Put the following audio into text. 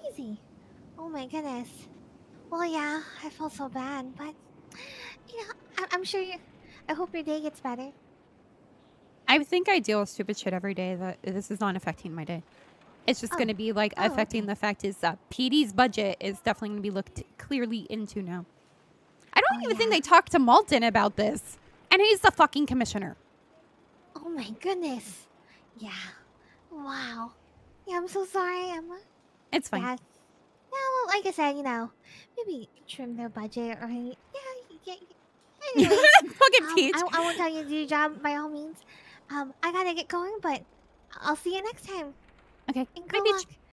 crazy. Oh my goodness. Well, yeah, I felt so bad, but you know, I- I'm sure you. I hope your day gets better. I think I deal with stupid shit every day. That this is not affecting my day. It's just Oh. going to be like Oh, affecting okay. the fact is that PD's budget is definitely going to be looked clearly into now. I don't Oh, even think they talked to Malton about this, and he's the fucking commissioner. Oh my goodness. Yeah. Wow. Yeah, I'm so sorry, Emma. It's fine. Yeah. Yeah, well, like I said, you know, maybe trim their budget or yeah, yeah. yeah. Anyways, Fucking um, Peach. I, I won't tell you to do your job by all means. Um, I gotta get going, but I'll see you next time. okay. And Bye, good Peach. luck.